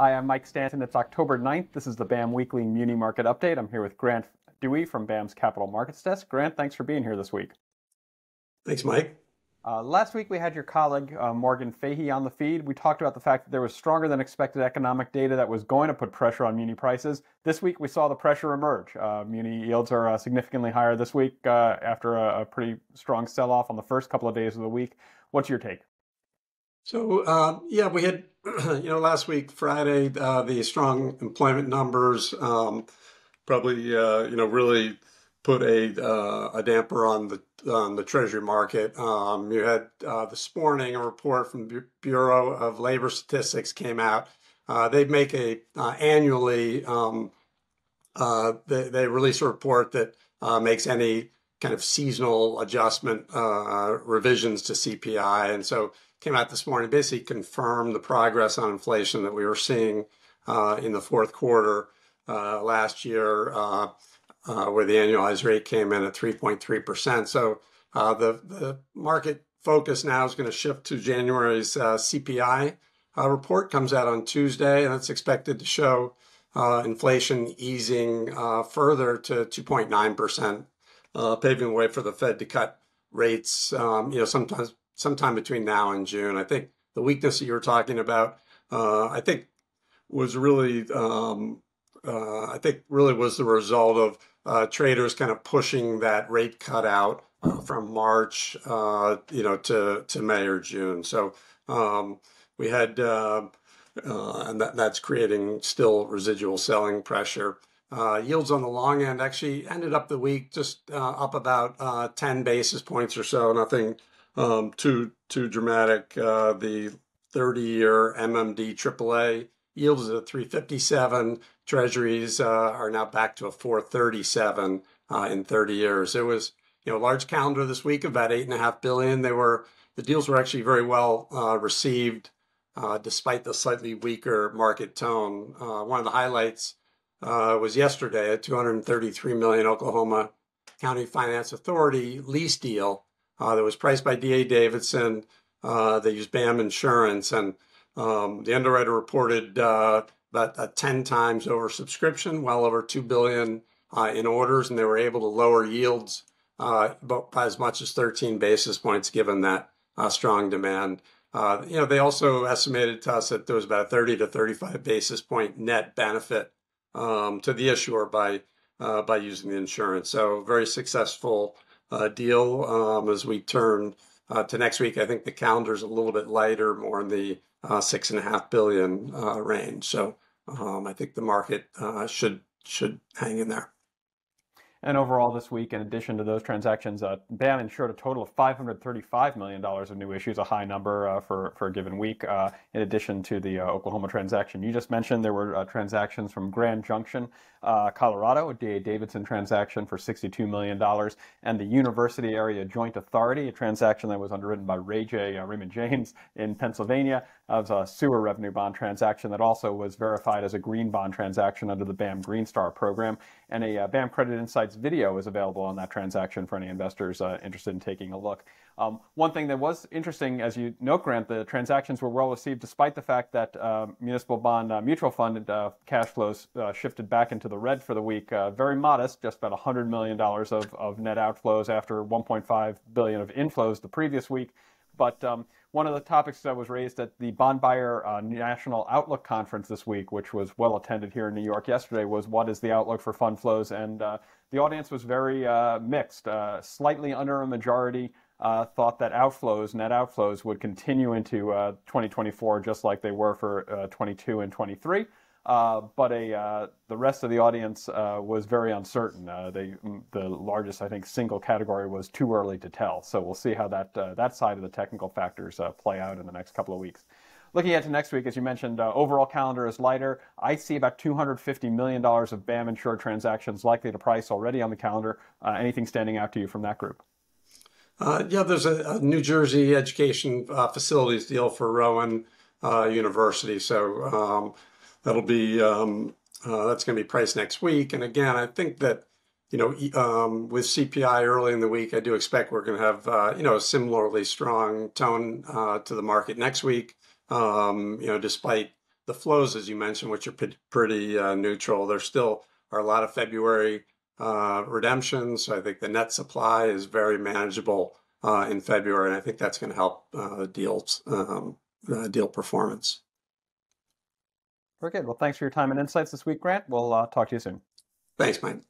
Mike Stanton. It's October 9th. This is the BAM Weekly Muni Market Update. I'm here with Grant Dewey from BAM's Capital Markets Desk. Grant, thanks for being here this week. Thanks, Mike. Uh, last week we had your colleague uh, Morgan Fahey on the feed. We talked about the fact that there was stronger than expected economic data that was going to put pressure on muni prices. This week we saw the pressure emerge. Uh, muni yields are uh, significantly higher this week uh, after a, a, pretty strong sell off on the first couple of days of the week. What's your take? So um, yeah, we had you know last week Friday uh, the strong employment numbers um, probably you know really put a uh, a damper on the on the Treasury market. Um, you had uh, this morning a report from the Bureau of Labor Statistics came out. Uh, they make a uh, annually um, uh, they, they release a report that uh, makes any kind of seasonal adjustment revisions to CPI, and so came out this morning basically confirmed the progress on inflation that we were seeing in the fourth quarter last year uh, where the annualized rate came in at 3.3%. So uh, the, the market focus now is going to shift to January's uh, CPI uh, report comes out on Tuesday, and it's expected to show uh, inflation easing uh, further to 2.9%, paving the way for the Fed to cut rates, um, you know, sometimes sometime between now and June. I think the weakness that you were talking about, I think was really um, uh, I think really was the result of uh, traders kind of pushing that rate cut out uh, from March, uh, you know, to to May or June. So um, we had, uh, uh, and that, that's creating still residual selling pressure. yields on the long end actually ended up the week just up about 10 basis points or so. Nothing um, too too dramatic. Uh, the 30-year MMD AAA yield is at 357 treasuries uh, are now back to a 437 uh, in 30 years. It was, you know, large calendar this week about eight and a half billion. They were the deals were actually very well uh, received uh, despite the slightly weaker market tone. Uh, one of the highlights uh, was yesterday a 233 million Oklahoma County Finance Authority lease deal that was priced by D.A. Davidson. they used BAM Insurance and um, the underwriter reported uh, about a 10 times oversubscription, well over 2 billion uh, in orders, and they were able to lower yields uh, by as much as 13 basis points given that uh, strong demand. Uh, you know, they also estimated to us that there was about a 30 to 35 basis point net benefit um, to the issuer by uh, by using the insurance. So very successful deal um, as we turn to next week. I think the calendar's a little bit lighter, more in the uh, six and a half billion uh, range. So um, I think the market uh, should should hang in there. And overall, this week, in addition to those transactions, uh, BAM insured a total of $535 million of new issues, a high number uh, for, for a given week. Uh, in addition to the uh, Oklahoma transaction you just mentioned, there were uh, transactions from Grand Junction, uh, Colorado, a D.A. Davidson transaction for $62 million, and the University Area Joint Authority, a transaction that was underwritten by Ray J. Raymond James in Pennsylvania, of a sewer revenue bond transaction that also was verified as a green bond transaction under the BAM Green Star program. And a BAM Credit Insights video is available on that transaction for any investors uh, interested in taking a look. Um, one thing that was interesting, as you note, Grant, the transactions were well received despite the fact that uh, municipal bond uh, mutual fund uh, cash flows uh, shifted back into the red for the week. Uh, very modest, just about $100 million of, of net outflows after 1.5 billion of inflows the previous week. But um, one of the topics that was raised at the Bond Buyer uh, National Outlook Conference this week, which was well attended here in New York yesterday, was what is the outlook for fund flows? And uh, the audience was very uh, mixed. Uh, slightly under a majority uh, thought that outflows, net outflows, would continue into uh, 2024 just like they were for 22 and 23. Uh, but a uh, the rest of the audience uh, was very uncertain. they the largest I think single category was too early to tell. So we'll see how that that side of the technical factors play out in the next couple of weeks. Looking ahead to next week, as you mentioned, overall calendar is lighter. I see about $250 million of BAM insured transactions likely to price already on the calendar. anything standing out to you from that group? Uh, yeah, there's a, a, New Jersey education uh, facilities deal for Rowan uh, University. So um, That'll be um, uh, that's going to be priced next week. And again, I think that you know um, with CPI early in the week, I do expect we're going to have uh, you know a similarly strong tone uh, to the market next week. Um, you know, despite the flows as you mentioned, which are p- pretty uh, neutral, there still are a lot of February uh, redemptions. So I think the net supply is very manageable uh, in February, and I think that's going to help deals um, deal performance. Very good. Well, thanks for your time and insights this week, Grant. We'll uh, talk to you soon. Thanks, Mike.